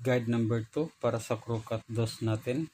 guide number 2 para sa crew cut dos natin.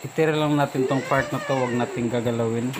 Itira lang natin tong part na to, wag nating gagalawin.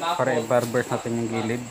Para i-barbers natin yung gilid.